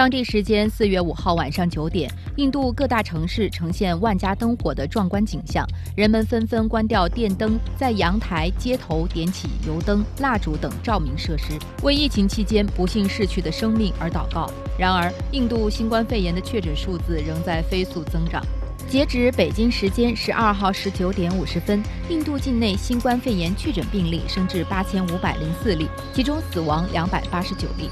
当地时间四月五号晚上九点，印度各大城市呈现万家灯火的壮观景象，人们纷纷关掉电灯，在阳台、街头点起油灯、蜡烛等照明设施，为疫情期间不幸逝去的生命而祷告。然而，印度新冠肺炎的确诊数字仍在飞速增长。截止北京时间十二号十九点五十分，印度境内新冠肺炎确诊病例升至八千五百零四例，其中死亡两百八十九例。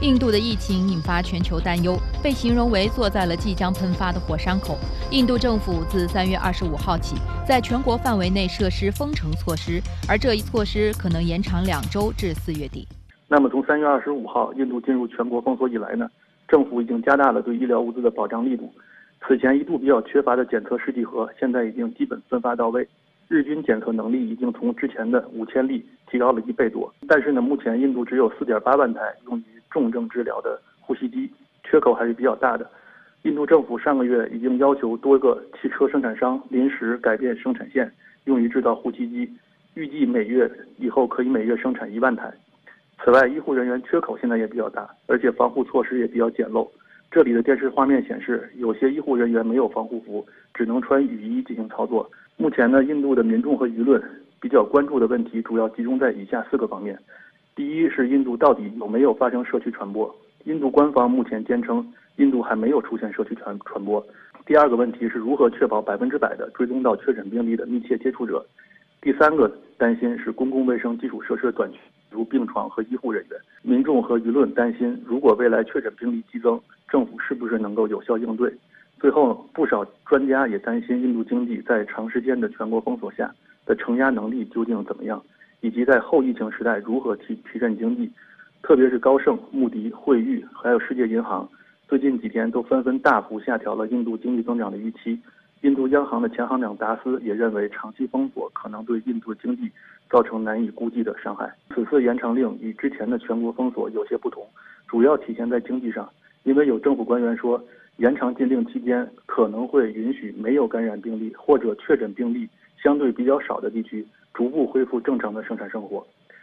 印度的疫情引发全球担忧，被形容为坐在了即将喷发的火山口。印度政府自三月二十五号起，在全国范围内实施封城措施，而这一措施可能延长两周至四月底。那么，从三月二十五号印度进入全国封锁以来呢，政府已经加大了对医疗物资的保障力度。此前一度比较缺乏的检测试剂盒，现在已经基本分发到位。日均检测能力已经从之前的五千例提高了一倍多。但是呢，目前印度只有四点八万台用于重症治疗的呼吸机，缺口还是比较大的。印度政府上个月已经要求多个汽车生产商临时改变生产线，用于制造呼吸机，预计每月以后可以每月生产一万台。此外，医护人员缺口现在也比较大，而且防护措施也比较简陋。这里的电视画面显示，有些医护人员没有防护服，只能穿雨衣进行操作。目前呢，印度的民众和舆论比较关注的问题主要集中在以下四个方面：第一是印度到底有没有发生社区传播？印度官方目前坚称，印度还没有出现社区传传播。第二个问题是如何确保百分之百的追踪到确诊病例的密切接触者？第三个担心是公共卫生基础设施短缺，如病床和医护人员。民众和舆论担心，如果未来确诊病例激增，政府是不是能够有效应对？最后，不少专家也担心印度经济在长时间的全国封锁下的承压能力究竟怎么样，以及在后疫情时代如何提提振经济。特别是高盛、穆迪、惠誉还有世界银行，最近几天都纷纷大幅下调了印度经济增长的预期。印度央行的前行长达斯也认为，长期封锁可能对印度经济造成难以估计的伤害。此次延长令与之前的全国封锁有些不同，主要体现在经济上。因为有政府官员说，延长禁令期间可能会允许没有感染病例或者确诊病例相对比较少的地区逐步恢复正常的生产生活，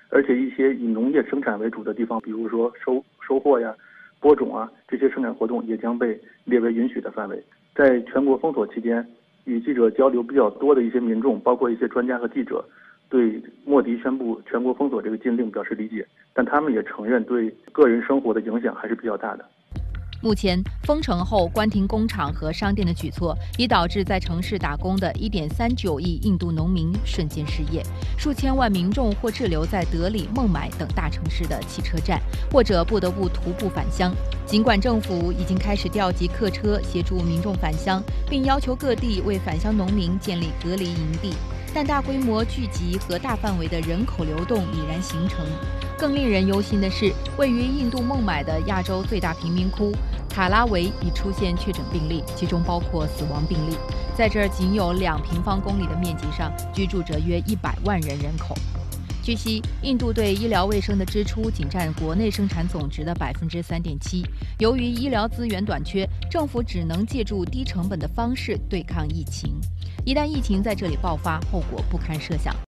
而且一些以农业生产为主的地方，比如说收收获呀、播种啊这些生产活动也将被列为允许的范围。在全国封锁期间，与记者交流比较多的一些民众，包括一些专家和记者，对莫迪宣布全国封锁这个禁令表示理解，但他们也承认对个人生活的影响还是比较大的。目前封城后关停工厂和商店的举措，已导致在城市打工的1.39亿印度农民瞬间失业，数千万民众或滞留在德里、孟买等大城市的汽车站，或者不得不徒步返乡。尽管政府已经开始调集客车协助民众返乡，并要求各地为返乡农民建立隔离营地，但大规模聚集和大范围的人口流动已然形成。更令人忧心的是，位于印度孟买的亚洲最大贫民窟。卡拉维已出现确诊病例，其中包括死亡病例。在这仅有两平方公里的面积上，居住着约一百万人人口。据悉，印度对医疗卫生的支出仅占国内生产总值的百分之三点七。由于医疗资源短缺，政府只能借助低成本的方式对抗疫情。一旦疫情在这里爆发，后果不堪设想。